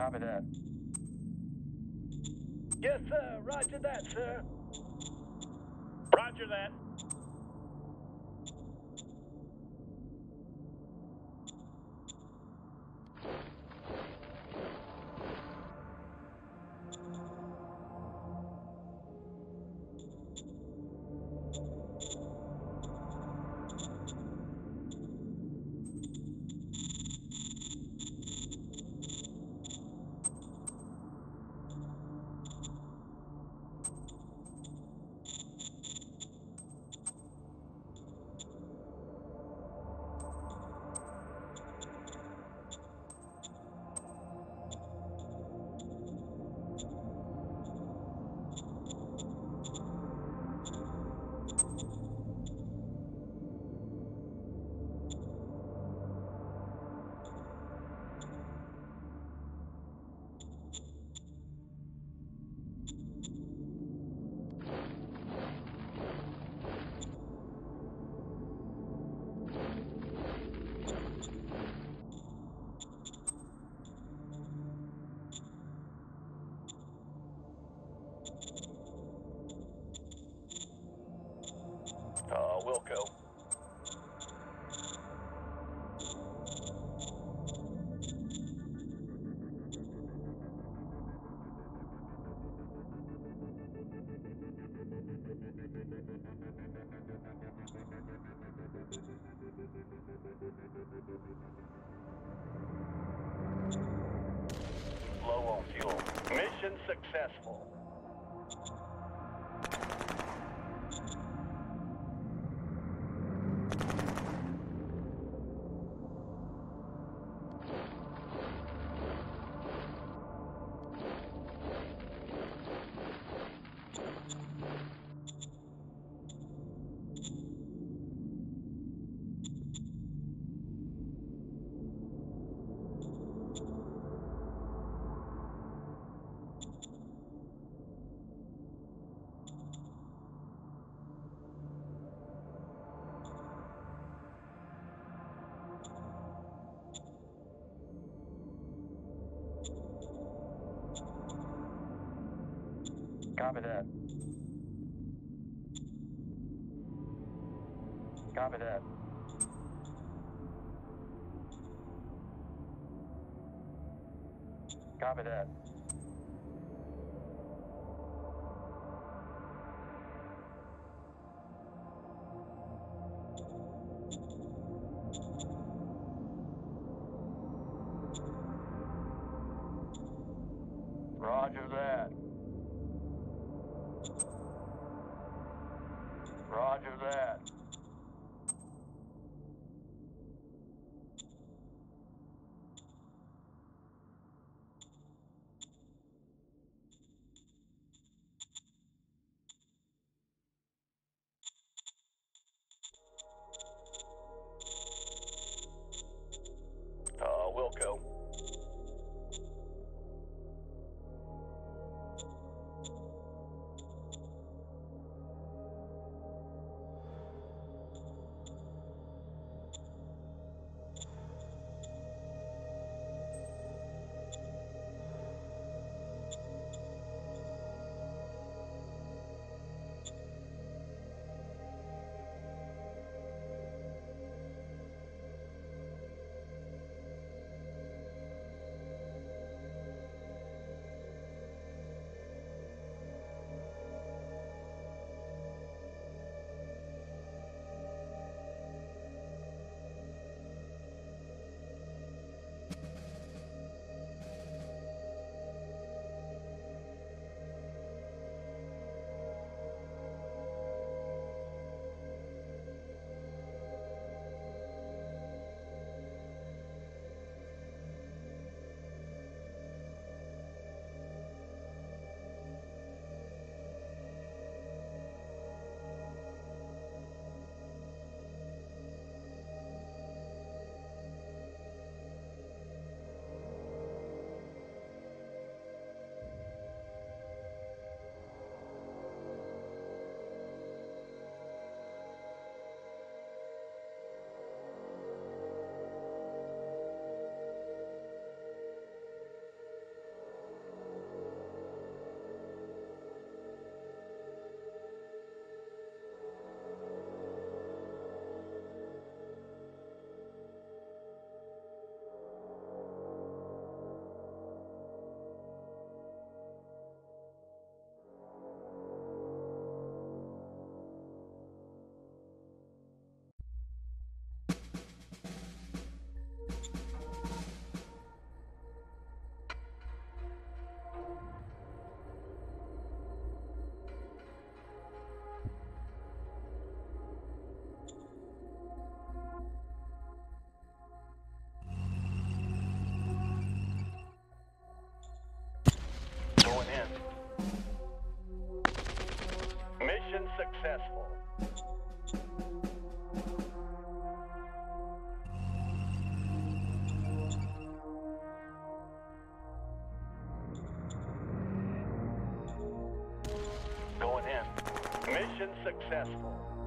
Copy that. Yes, sir. Roger that, sir. Roger that. Successful. Copy that. Copy that. Copy that. successful. Going in. Mission successful.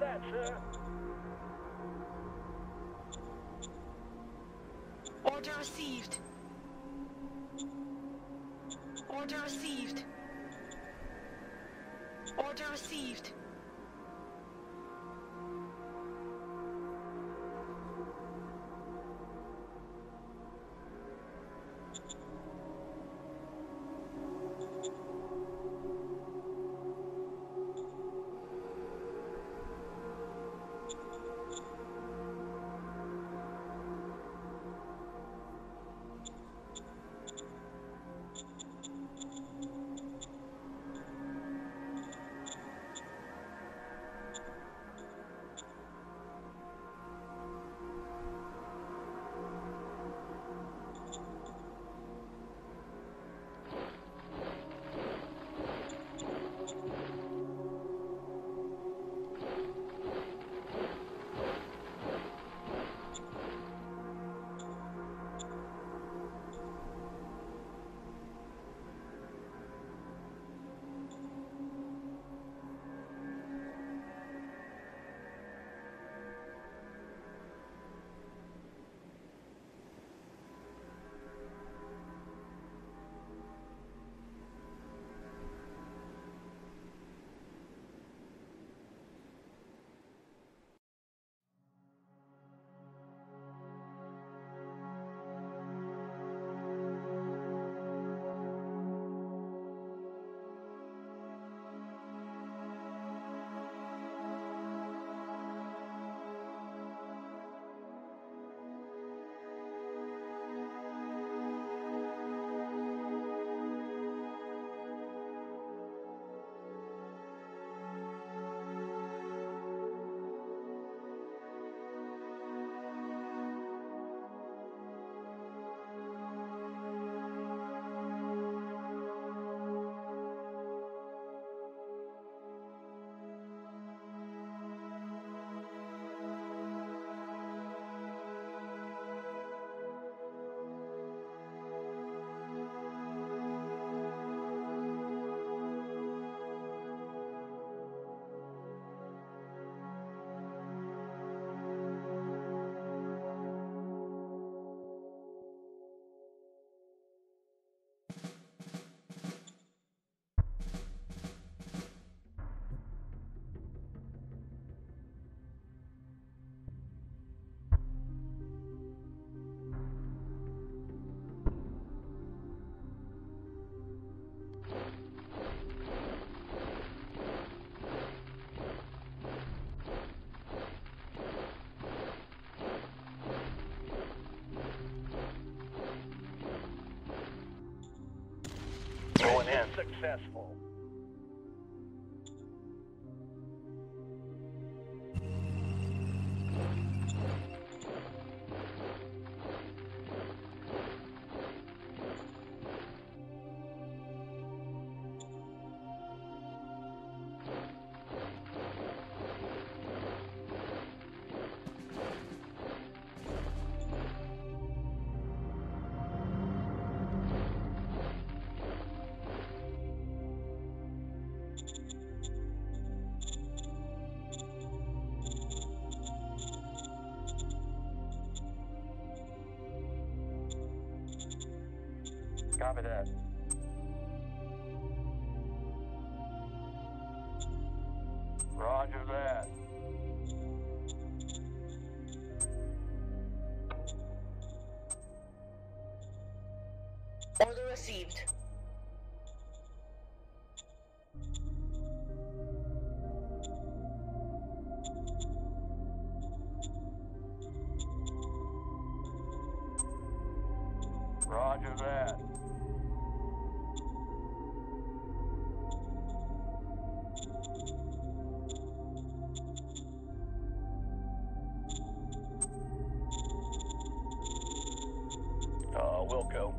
That, sir. Order received. Order received. Order received. Successful. Copy that. Wilco.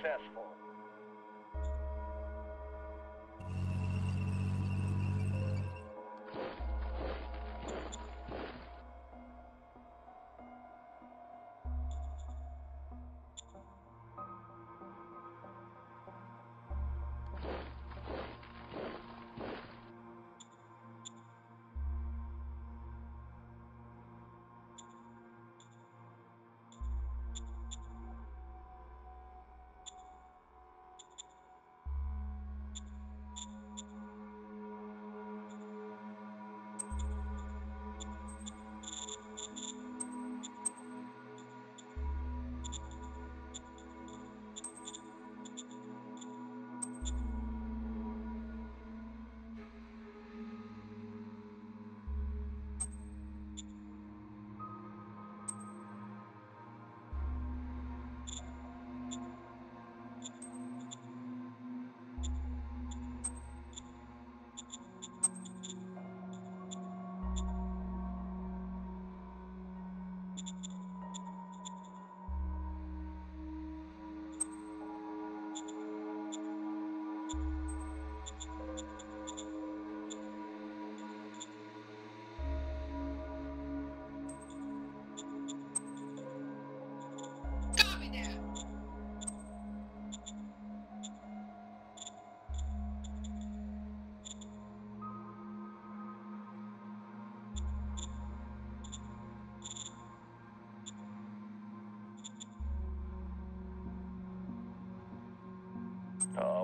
Successful.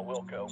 Wilco.